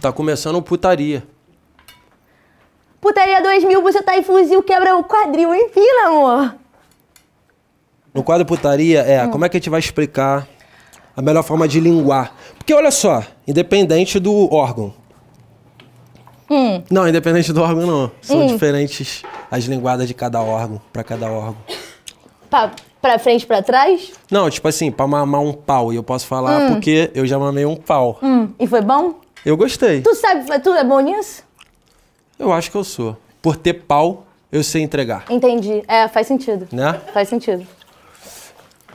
Tá começando putaria. Putaria 2000, você tá em fuzil, quebra o quadril em fila, amor. No quadro putaria é como é que a gente vai explicar a melhor forma de linguar. Porque olha só, independente do órgão. Não, independente do órgão não. São diferentes as linguadas de cada órgão, pra cada órgão. Pra, pra frente, pra trás? Não, tipo assim, pra mamar um pau. E eu posso falar porque eu já mamei um pau. Hum, e foi bom? Eu gostei. Tu sabe, tu é bom nisso? Eu acho que eu sou. Por ter pau, eu sei entregar, Entendi. É, faz sentido. né? Faz sentido.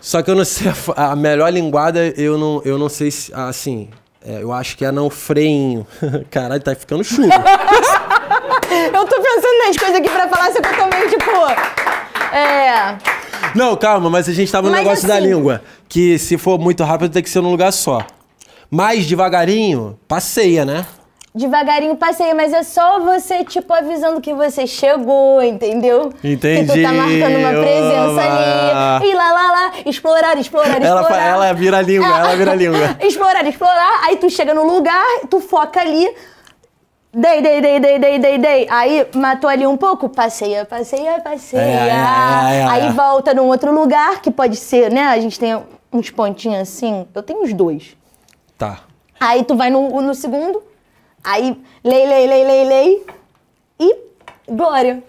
Só que eu não sei, a a melhor linguada, eu não, eu não sei se, assim, é, eu acho que é não freinho. Caralho, tá ficando chuva. Eu tô pensando nas coisas aqui pra falar, só que eu tô meio tipo. É. não, calma, mas a gente tava no Mas negócio da assim- língua. Que se for muito rápido, tem que ser num lugar só. Mais devagarinho, passeia, né? Devagarinho passeia, mas é só você, tipo, avisando que você chegou, entendeu? Que tu tá Entendi. marcando uma presença Olá. ali. E lá, lá, lá. Explorar, explorar, Ela, explorar. ela vira língua, ela vira língua. explorar, explorar. Aí tu chega no lugar, tu foca ali. Dei, dei, dei, dei, dei, dei, dei. Aí matou ali um pouco, passeia, passeia, passeia. É, é, é, é, é. Aí volta num outro lugar, que pode ser, né? A gente tem uns pontinhos assim. Eu tenho uns dois. Tá. Aí tu vai no, no segundo, aí lei, lei, lei, lei, lei. E glória.